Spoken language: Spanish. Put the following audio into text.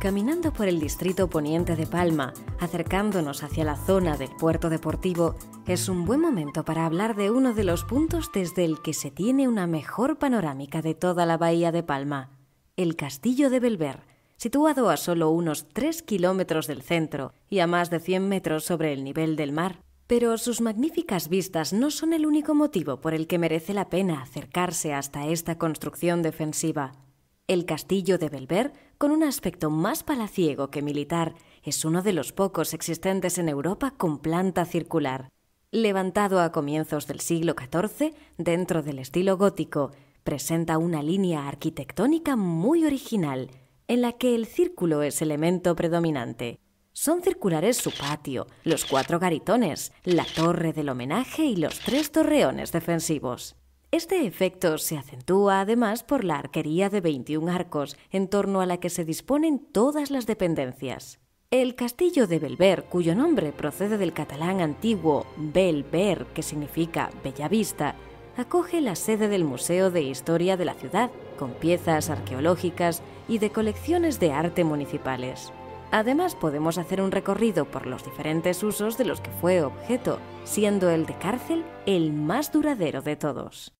Caminando por el distrito poniente de Palma, acercándonos hacia la zona del puerto deportivo, es un buen momento para hablar de uno de los puntos desde el que se tiene una mejor panorámica de toda la bahía de Palma, el Castillo de Belver, situado a solo unos 3 kilómetros del centro y a más de 100 metros sobre el nivel del mar. Pero sus magníficas vistas no son el único motivo por el que merece la pena acercarse hasta esta construcción defensiva. El castillo de Belver, con un aspecto más palaciego que militar, es uno de los pocos existentes en Europa con planta circular. Levantado a comienzos del siglo XIV, dentro del estilo gótico, presenta una línea arquitectónica muy original, en la que el círculo es elemento predominante. Son circulares su patio, los cuatro garitones, la torre del homenaje y los tres torreones defensivos. Este efecto se acentúa además por la arquería de 21 arcos en torno a la que se disponen todas las dependencias. El castillo de Belver, cuyo nombre procede del catalán antiguo Belver, que significa Bella Vista, acoge la sede del Museo de Historia de la ciudad, con piezas arqueológicas y de colecciones de arte municipales. Además, podemos hacer un recorrido por los diferentes usos de los que fue objeto, siendo el de cárcel el más duradero de todos.